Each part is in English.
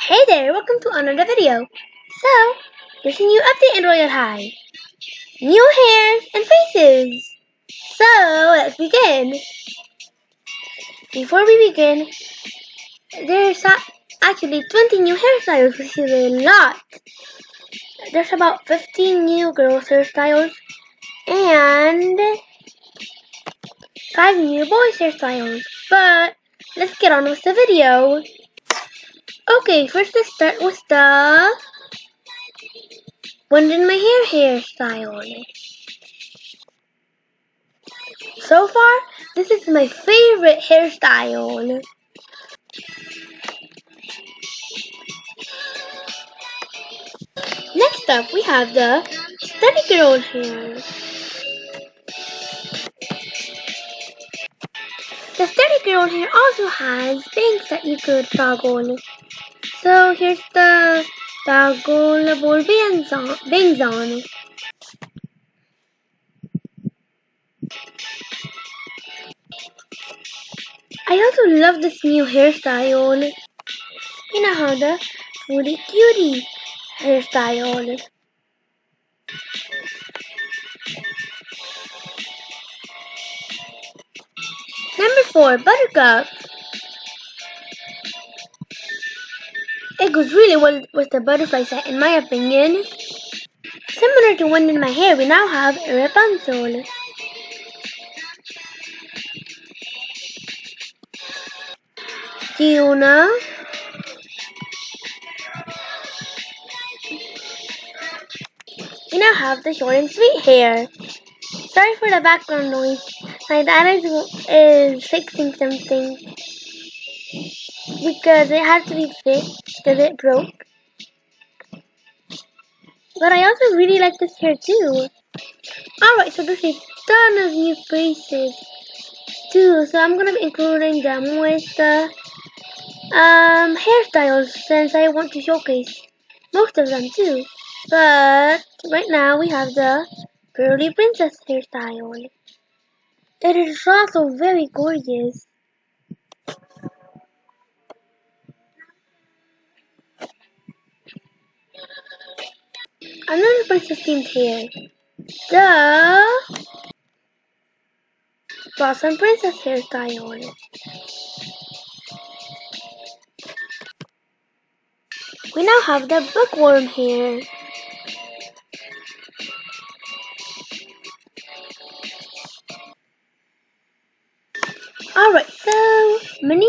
Hey there, welcome to another video. So, there's a new update in Royale High. New hair and faces. So, let's begin. Before we begin, there's actually 20 new hairstyles, which is a lot. There's about 15 new girls hairstyles and 5 new boys hairstyles. But, let's get on with the video. Okay, first let's start with the one in my hair hairstyle. So far, this is my favorite hairstyle. Next up, we have the steady girl hair. The steady girl hair also has things that you could toggle. So here's the toggleable bands on, bangs on. I also love this new hairstyle. You know how the Foodie Cutie hairstyle. Four, Buttercup. It goes really well with the butterfly set in my opinion. Similar to one in my hair, we now have Rapunzel. Fiona. We now have the short and sweet hair. Sorry for the background noise. My dad is, is fixing something because it has to be fixed because it broke. But I also really like this hair too. Alright, so there's a ton of new faces too. So I'm gonna be including them with the um, hairstyles since I want to showcase most of them too. But right now we have the girly princess hairstyle. It is also very gorgeous. Another princess themed hair. The Blossom Princess hairstyle. We now have the bookworm hair. Alright, so many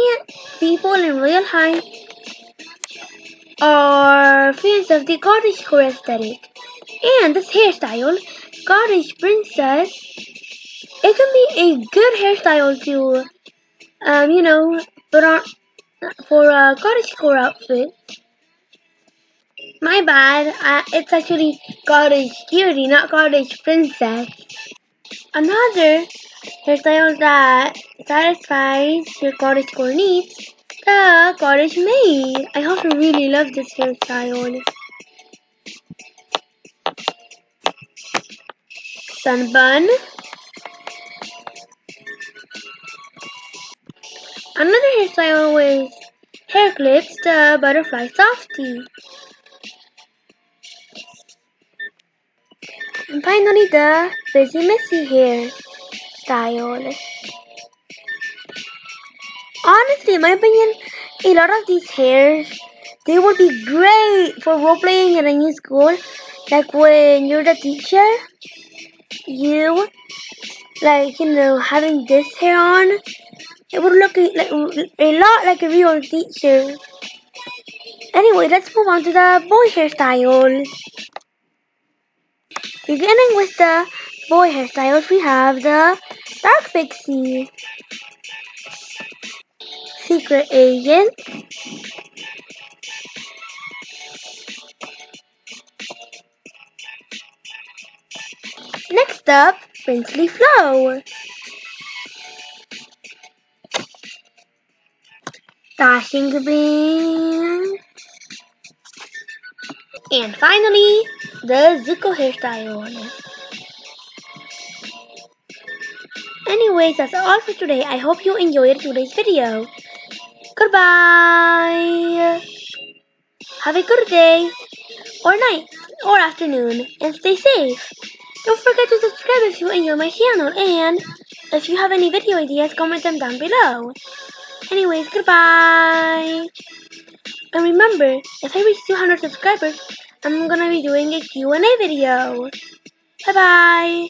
people in Royale High are fans of the cottagecore aesthetic. And this hairstyle, cottage princess, it can be a good hairstyle to, um, you know, put on for a cottagecore outfit. My bad, uh, it's actually cottage cutie, not cottage princess. Another hairstyle that satisfies your cottagecore needs, the cottage maid. I also really love this hairstyle. Sunbun. Another hairstyle with hair clips, the butterfly softy. Finally the busy messy hair style. Honestly, in my opinion, a lot of these hairs, they would be great for role playing in a new school. Like when you're the teacher, you, like, you know, having this hair on, it would look like a lot like a real teacher. Anyway, let's move on to the boy hairstyle. Beginning with the boy hairstyles, we have the Dark Pixie, Secret Agent, Next up, Princely Flow. Dashing Bean. And finally, the Zuko hairstyle. Anyways, that's all for today. I hope you enjoyed today's video. Goodbye. Have a good day, or night, or afternoon, and stay safe. Don't forget to subscribe if you enjoy my channel, and if you have any video ideas, comment them down below. Anyways, goodbye. And remember, if I reach 200 subscribers, I'm gonna be doing a Q&A video. Bye bye.